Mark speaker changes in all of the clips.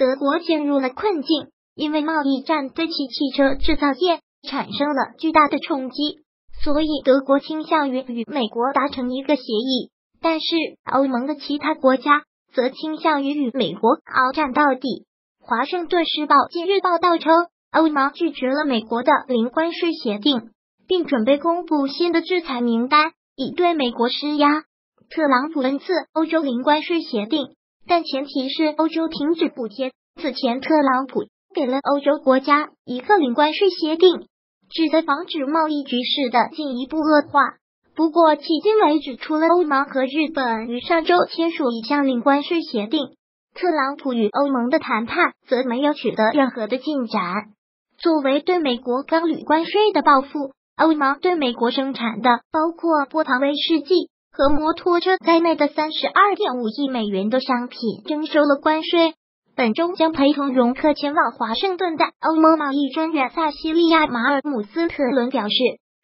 Speaker 1: 德国陷入了困境，因为贸易战对其汽车制造业产生了巨大的冲击，所以德国倾向于与美国达成一个协议。但是欧盟的其他国家则倾向于与美国鏖战到底。华盛顿时报近日报道称，欧盟拒绝了美国的零关税协定，并准备公布新的制裁名单，以对美国施压。特朗普恩赐欧洲零关税协定。但前提是欧洲停止补贴。此前，特朗普给了欧洲国家一个零关税协定，旨在防止贸易局势的进一步恶化。不过，迄今为止，除了欧盟和日本于上周签署一项零关税协定，特朗普与欧盟的谈判则没有取得任何的进展。作为对美国钢铝关税的报复，欧盟对美国生产的包括波旁威士忌。和摩托车在内的三十二点五亿美元的商品征收了关税。本周将陪同容克前往华盛顿的欧盟贸易专员萨西利亚马尔姆斯特伦表示，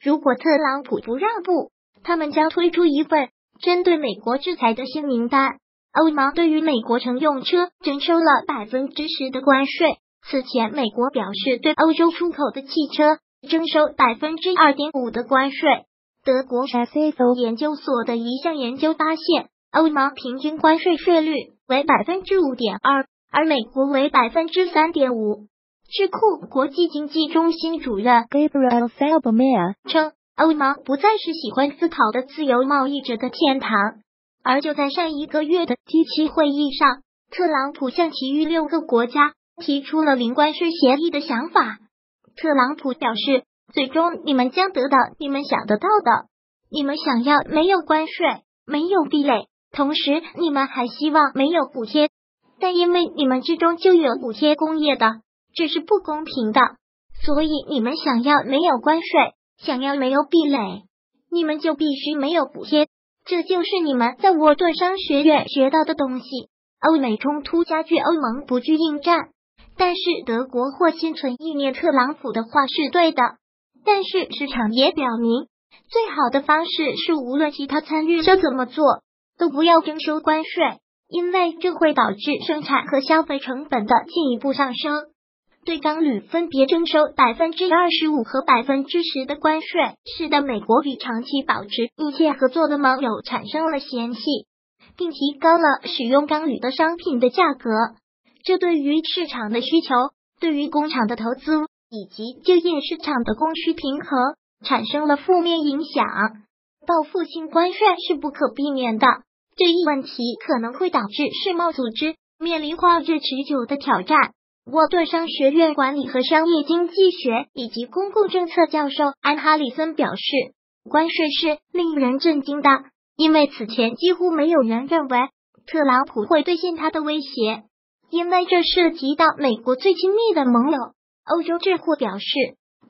Speaker 1: 如果特朗普不让步，他们将推出一份针对美国制裁的新名单。欧盟对于美国乘用车征收了百分之十的关税。此前，美国表示对欧洲出口的汽车征收百分之二点五的关税。德国 SFO 研究所的一项研究发现，欧盟平均关税税率为百分之五点二，而美国为百分之三点五。智库国际经济中心主任 Gabriel s e l b m e r 称，欧盟不再是喜欢思考的自由贸易者的天堂。而就在上一个月的 G7 会议上，特朗普向其余六个国家提出了零关税协议的想法。特朗普表示。最终，你们将得到你们想得到的。你们想要没有关税、没有壁垒，同时你们还希望没有补贴。但因为你们之中就有补贴工业的，这是不公平的。所以你们想要没有关税，想要没有壁垒，你们就必须没有补贴。这就是你们在沃顿商学院学到的东西。欧美冲突加剧，欧盟不惧应战。但是德国或心存意念，特朗普的话是对的。但是市场也表明，最好的方式是无论其他参与者怎么做，都不要征收关税，因为这会导致生产和消费成本的进一步上升。对钢铝分别征收百分之二十五和百分之十的关税，使得美国与长期保持密切合作的盟友产生了嫌隙，并提高了使用钢铝的商品的价格。这对于市场的需求，对于工厂的投资。以及就业市场的供需平衡产生了负面影响，报复性关税是不可避免的。这一问题可能会导致世贸组织面临跨越持久的挑战。沃顿商学院管理和商业经济学以及公共政策教授安哈里森表示，关税是令人震惊的，因为此前几乎没有人认为特朗普会兑现他的威胁，因为这涉及到美国最亲密的盟友。欧洲智库表示，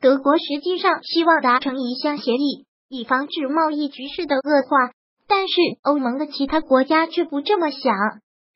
Speaker 1: 德国实际上希望达成一项协议，以防止贸易局势的恶化。但是，欧盟的其他国家却不这么想。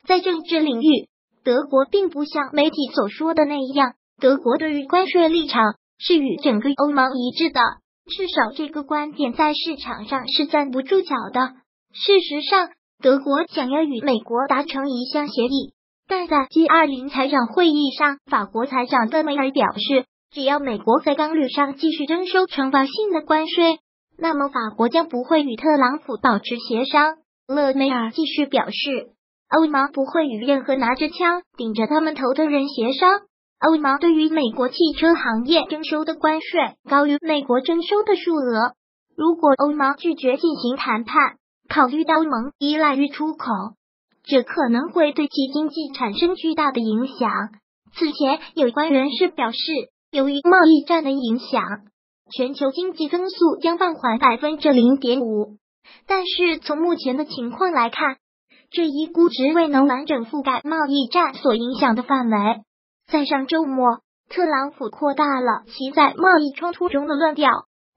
Speaker 1: 在政治领域，德国并不像媒体所说的那样，德国对于关税立场是与整个欧盟一致的。至少，这个观点在市场上是站不住脚的。事实上，德国想要与美国达成一项协议。但在 G 二零财长会议上，法国财长勒梅尔表示，只要美国在钢铝上继续征收惩罚性的关税，那么法国将不会与特朗普保持协商。勒梅尔继续表示，欧盟不会与任何拿着枪顶着他们头的人协商。欧盟对于美国汽车行业征收的关税高于美国征收的数额。如果欧盟拒绝进行谈判，考虑到欧盟依赖于出口。这可能会对其经济产生巨大的影响。此前，有关人士表示，由于贸易战的影响，全球经济增速将放缓百分之零点五。但是，从目前的情况来看，这一估值未能完整覆盖贸易战所影响的范围。在上周末，特朗普扩大了其在贸易冲突中的论调，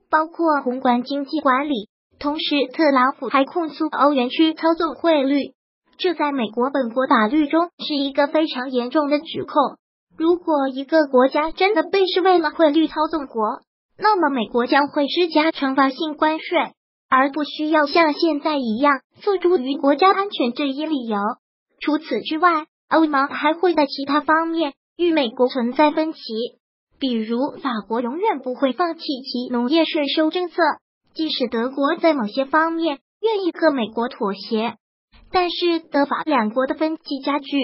Speaker 1: 包括宏观经济管理。同时，特朗普还控诉欧元区操纵汇率。这在美国本国法律中是一个非常严重的指控。如果一个国家真的被视为了汇率操纵国，那么美国将会施加惩罚性关税，而不需要像现在一样诉诸于国家安全这一理由。除此之外，欧盟还会在其他方面与美国存在分歧，比如法国永远不会放弃其农业税收政策，即使德国在某些方面愿意和美国妥协，但是德法两国的分歧加剧，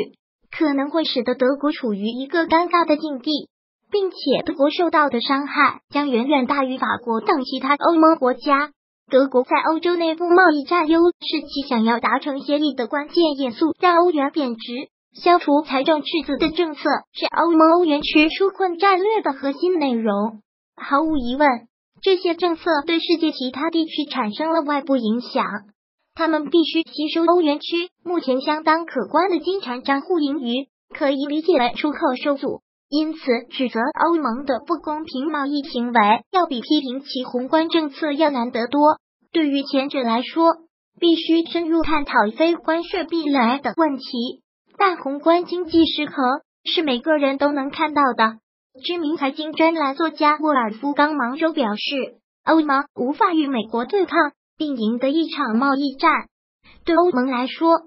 Speaker 1: 可能会使得德国处于一个尴尬的境地，并且德国受到的伤害将远远大于法国等其他欧盟国家。德国在欧洲内部贸易占优是其想要达成协议的关键因素，让欧元贬值。消除财政赤字的政策是欧盟欧元区纾困战略的核心内容。毫无疑问，这些政策对世界其他地区产生了外部影响。他们必须吸收欧元区目前相当可观的经常账户盈余，可以理解为出口受阻。因此，指责欧盟的不公平贸易行为，要比批评其宏观政策要难得多。对于前者来说，必须深入探讨非关税壁垒等问题，但宏观经济失衡是每个人都能看到的。知名财经专栏作家沃尔夫冈芒州表示，欧盟无法与美国对抗并赢得一场贸易战。对欧盟来说，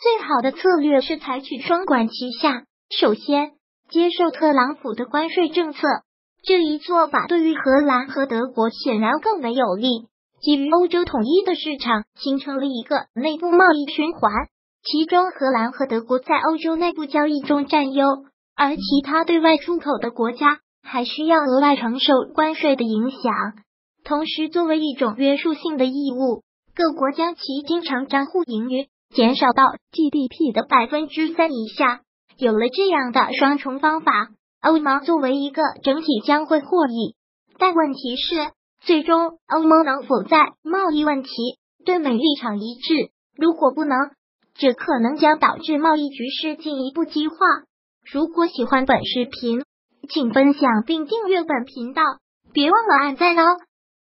Speaker 1: 最好的策略是采取双管齐下，首先。接受特朗普的关税政策，这一做法对于荷兰和德国显然更为有利。基于欧洲统一的市场，形成了一个内部贸易循环，其中荷兰和德国在欧洲内部交易中占优，而其他对外出口的国家还需要额外承受关税的影响。同时，作为一种约束性的义务，各国将其经常账户盈余减少到 GDP 的百分之三以下。有了这样的双重方法，欧盟作为一个整体将会获益。但问题是，最终欧盟能否在贸易问题对美立场一致？如果不能，这可能将导致贸易局势进一步激化。如果喜欢本视频，请分享并订阅本频道，别忘了按赞哦。